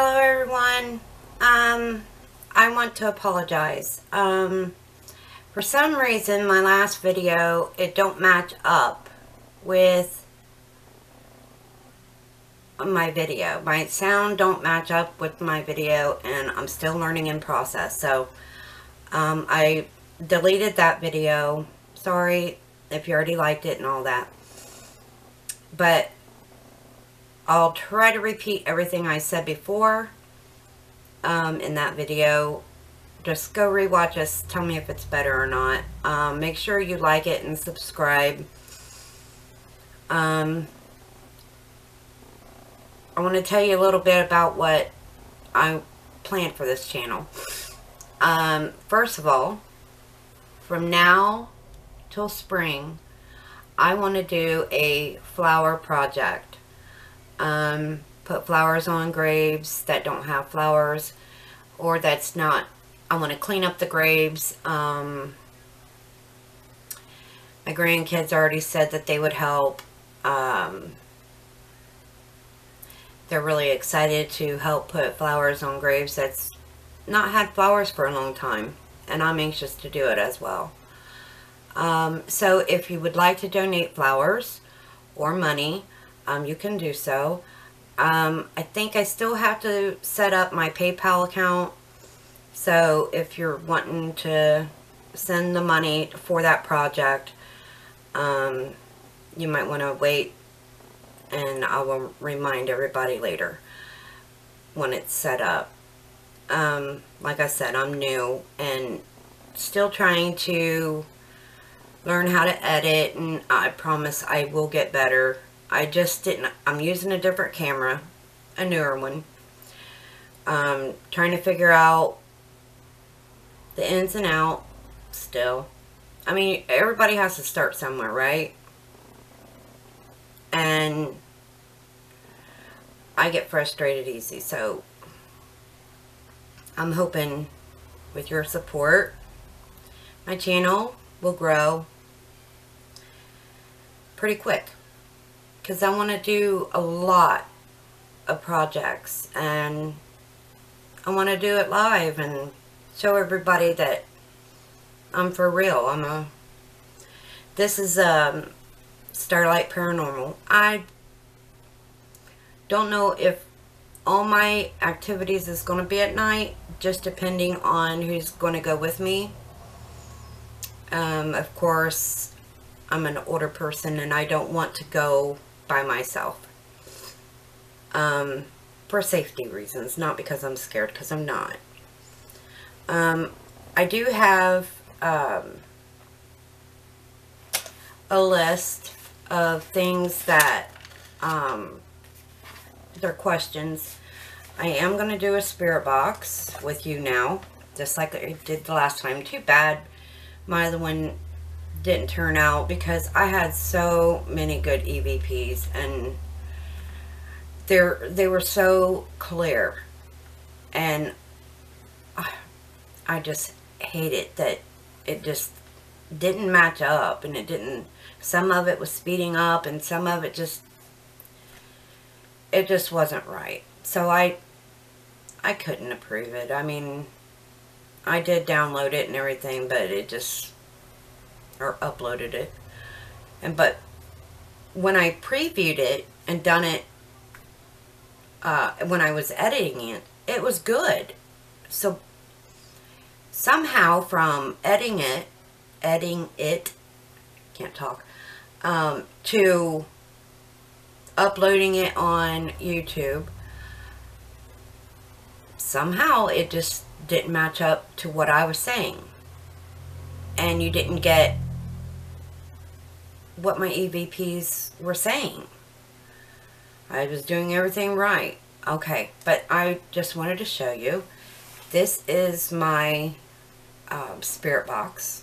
Hello everyone. Um, I want to apologize. Um, for some reason my last video, it don't match up with my video. My sound don't match up with my video and I'm still learning in process. So, um, I deleted that video. Sorry if you already liked it and all that. But I'll try to repeat everything I said before um, in that video. Just go rewatch this. Tell me if it's better or not. Um, make sure you like it and subscribe. Um, I want to tell you a little bit about what I planned for this channel. Um, first of all, from now till spring, I want to do a flower project um, put flowers on graves that don't have flowers or that's not I want to clean up the graves um, my grandkids already said that they would help um, they're really excited to help put flowers on graves that's not had flowers for a long time and I'm anxious to do it as well. Um, so if you would like to donate flowers or money um, you can do so. Um, I think I still have to set up my PayPal account. So if you're wanting to send the money for that project, um, you might want to wait and I will remind everybody later when it's set up. Um, like I said, I'm new and still trying to learn how to edit and I promise I will get better I just didn't, I'm using a different camera, a newer one. Um, trying to figure out the ins and out still. I mean, everybody has to start somewhere, right? And I get frustrated easy, so I'm hoping with your support, my channel will grow pretty quick because I want to do a lot of projects and I want to do it live and show everybody that I'm for real. I'm a this is um Starlight Paranormal. I don't know if all my activities is going to be at night just depending on who's going to go with me. Um, of course, I'm an older person and I don't want to go by myself. Um, for safety reasons, not because I'm scared, because I'm not. Um, I do have um, a list of things that um, they're questions. I am going to do a spirit box with you now, just like I did the last time. Too bad my other one didn't turn out because I had so many good EVPs and they're, they were so clear. And uh, I just hate it that it just didn't match up and it didn't some of it was speeding up and some of it just it just wasn't right. So I I couldn't approve it. I mean I did download it and everything but it just or uploaded it. And but when I previewed it and done it uh, when I was editing it, it was good. So somehow from editing it, editing it, can't talk, um, to uploading it on YouTube, somehow it just didn't match up to what I was saying. And you didn't get what my EVPs were saying. I was doing everything right. Okay, but I just wanted to show you. This is my um, spirit box.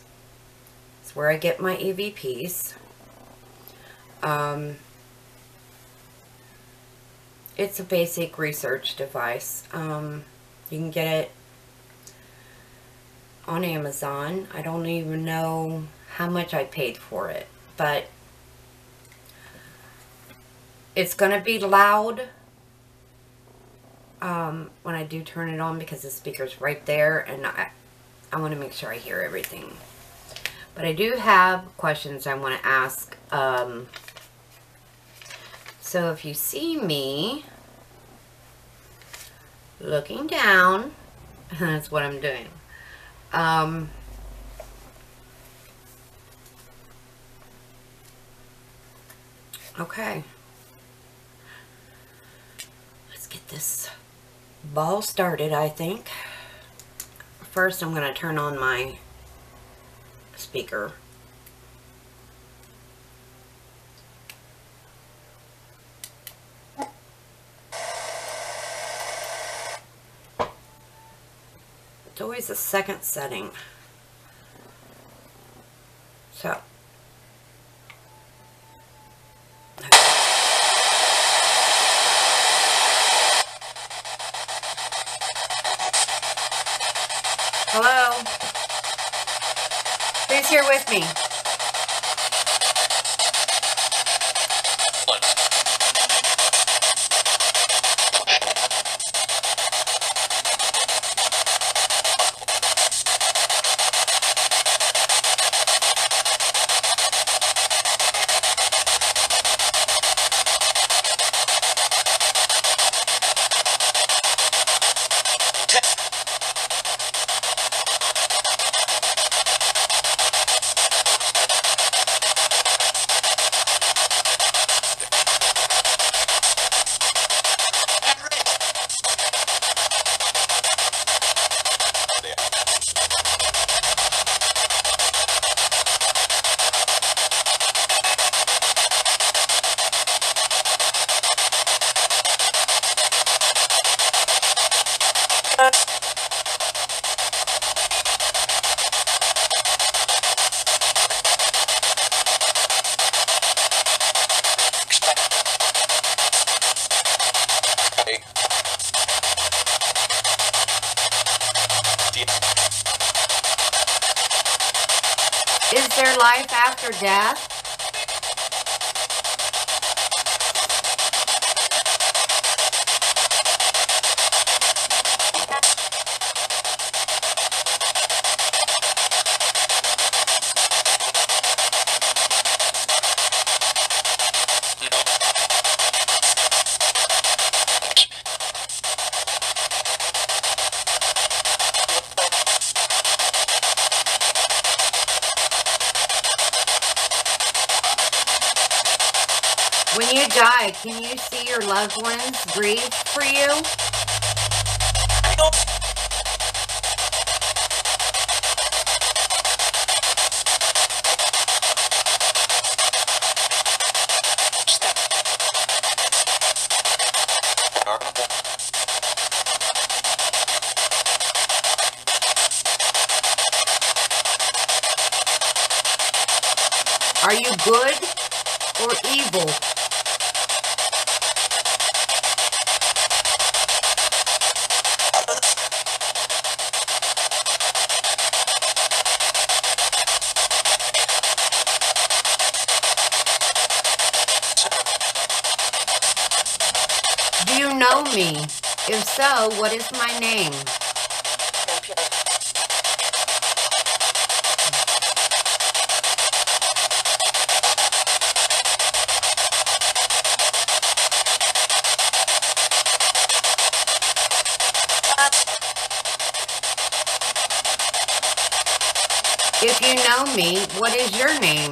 It's where I get my EVPs. Um, it's a basic research device. Um, you can get it on Amazon. I don't even know how much I paid for it but it's going to be loud. um, when I do turn it on because the speaker's right there and I, I want to make sure I hear everything. But I do have questions I want to ask. Um, so if you see me looking down, that's what I'm doing. Um, okay. Let's get this ball started, I think. First, I'm going to turn on my speaker. It's always the second setting. So. Hello? Who's here with me? Is there life after death? When you die, can you see your loved ones grieve for you? Are you good or evil? Do you know me? If so, what is my name? If you know me, what is your name?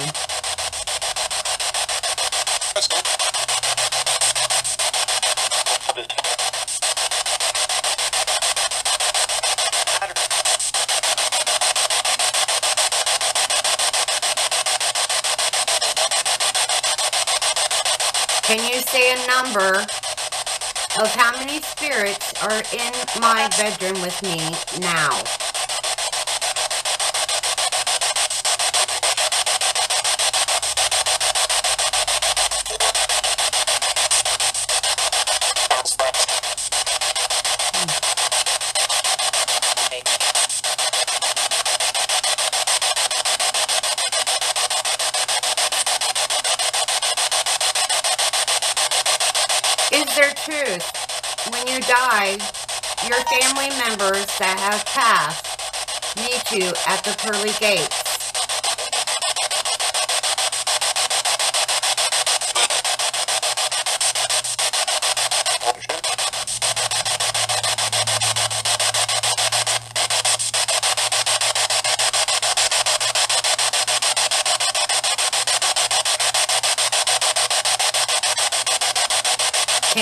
Can you say a number of how many spirits are in my bedroom with me now? Is there truth die, your family members that have passed meet you at the pearly gates.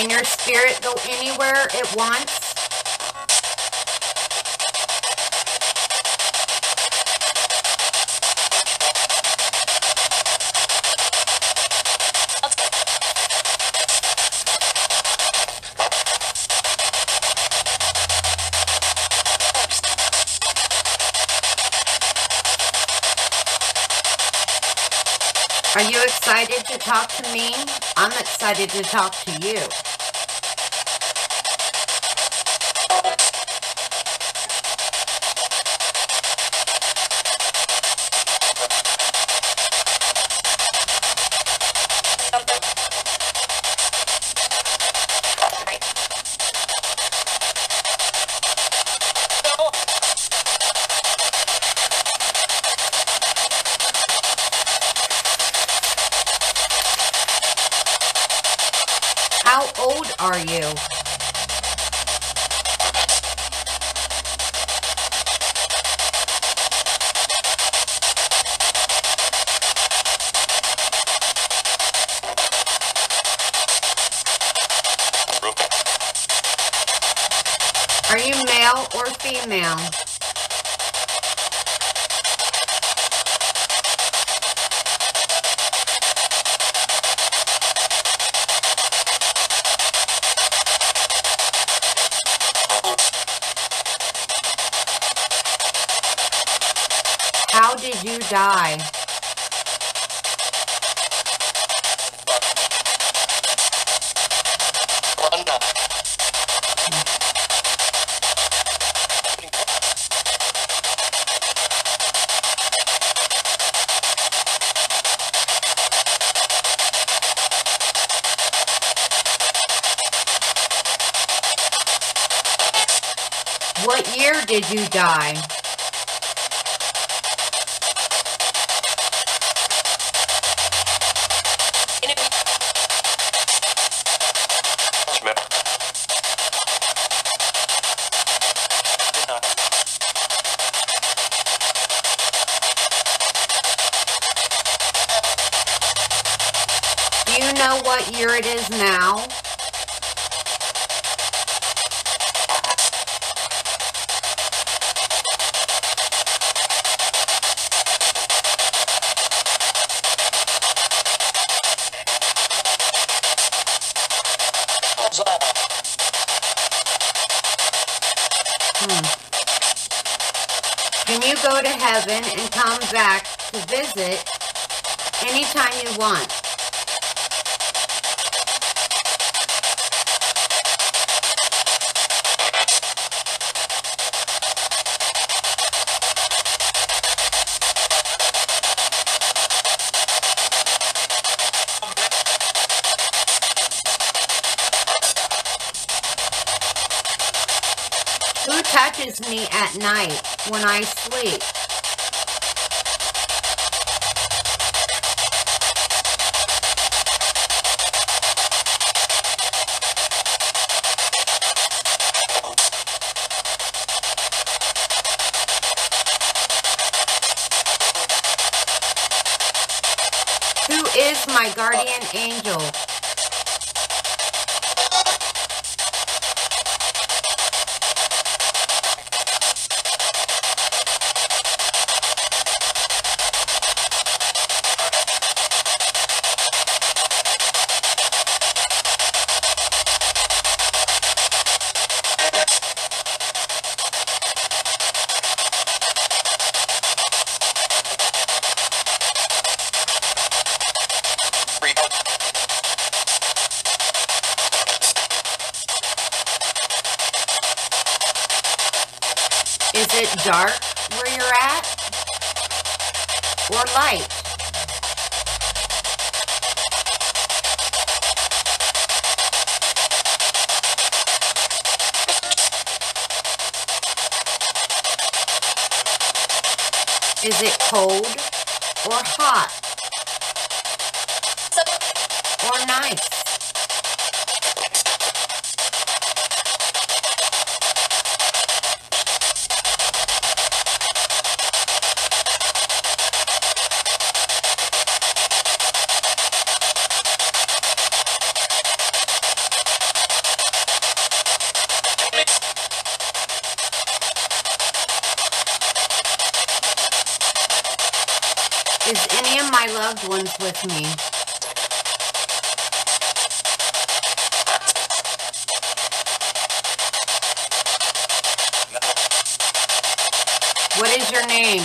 Can your spirit go anywhere it wants? Are you excited to talk to me? I'm excited to talk to you. How old are you? Are you male or female? How did you die? What year did you die? Do you know what year it is now? Hmm. Can you go to heaven and come back to visit anytime you want? Who touches me at night when I sleep? Who is my guardian angel? it dark where you're at or light? Is it cold or hot or nice? Of my loved ones with me? What is your name?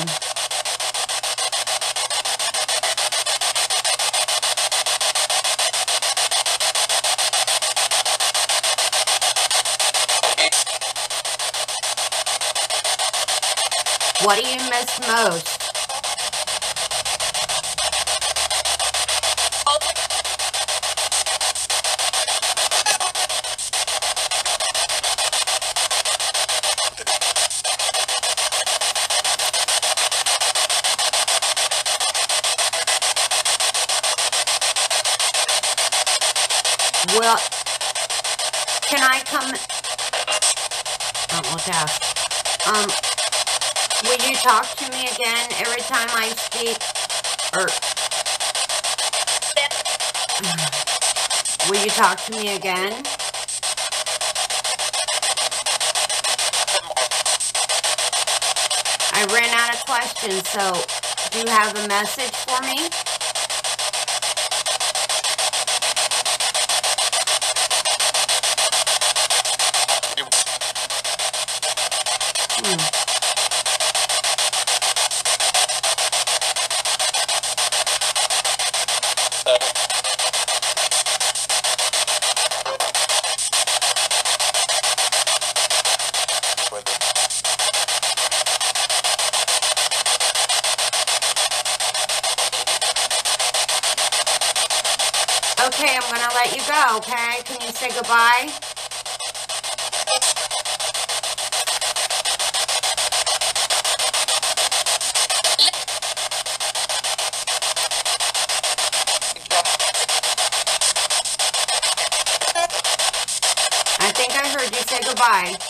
What do you miss most? Well, can I come? Oh, let's ask. Um, will you talk to me again every time I speak? Or will you talk to me again? I ran out of questions, so do you have a message for me? Okay, I'm gonna let you go, okay? Can you say goodbye? I think I heard you say goodbye.